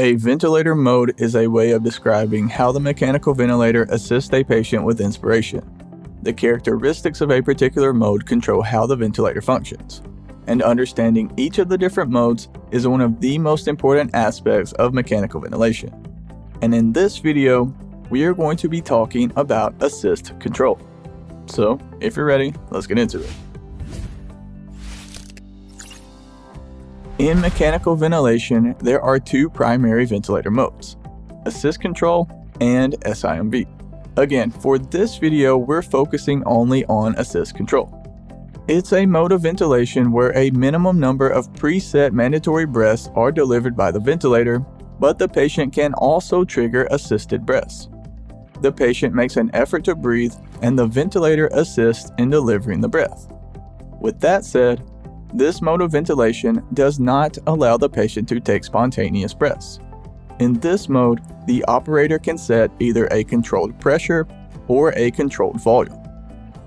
A ventilator mode is a way of describing how the mechanical ventilator assists a patient with inspiration. The characteristics of a particular mode control how the ventilator functions, and understanding each of the different modes is one of the most important aspects of mechanical ventilation. And in this video, we are going to be talking about assist control. So, if you're ready, let's get into it. In mechanical ventilation, there are two primary ventilator modes, assist control and SIMV. Again, for this video, we're focusing only on assist control. It's a mode of ventilation where a minimum number of preset mandatory breaths are delivered by the ventilator, but the patient can also trigger assisted breaths. The patient makes an effort to breathe and the ventilator assists in delivering the breath. With that said, this mode of ventilation does not allow the patient to take spontaneous breaths. In this mode, the operator can set either a controlled pressure or a controlled volume.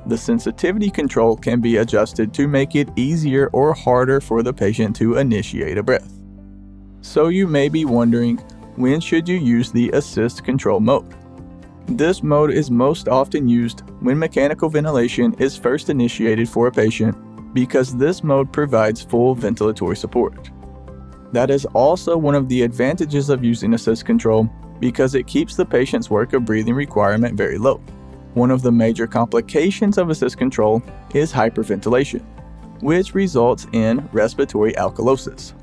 The sensitivity control can be adjusted to make it easier or harder for the patient to initiate a breath. So you may be wondering, when should you use the assist control mode? This mode is most often used when mechanical ventilation is first initiated for a patient because this mode provides full ventilatory support. That is also one of the advantages of using assist control because it keeps the patient's work of breathing requirement very low. One of the major complications of assist control is hyperventilation, which results in respiratory alkalosis.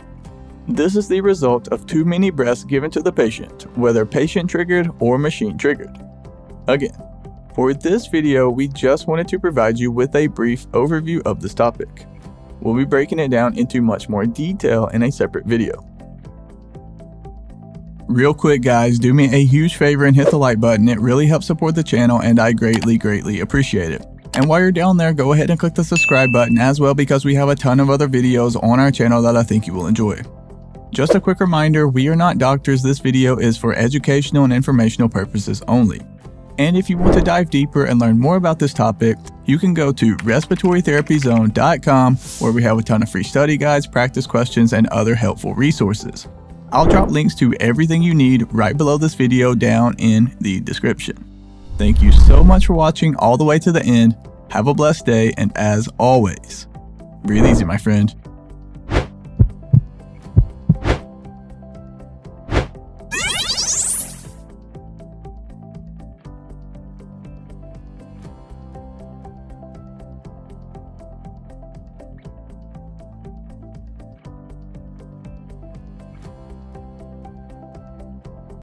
This is the result of too many breaths given to the patient, whether patient triggered or machine triggered. Again, for this video, we just wanted to provide you with a brief overview of this topic. We'll be breaking it down into much more detail in a separate video. Real quick guys, do me a huge favor and hit the like button. It really helps support the channel and I greatly, greatly appreciate it. And while you're down there, go ahead and click the subscribe button as well because we have a ton of other videos on our channel that I think you will enjoy. Just a quick reminder, we are not doctors, this video is for educational and informational purposes only. And if you want to dive deeper and learn more about this topic, you can go to respiratorytherapyzone.com where we have a ton of free study guides, practice questions, and other helpful resources. I'll drop links to everything you need right below this video down in the description. Thank you so much for watching all the way to the end. Have a blessed day, and as always, breathe easy, my friend.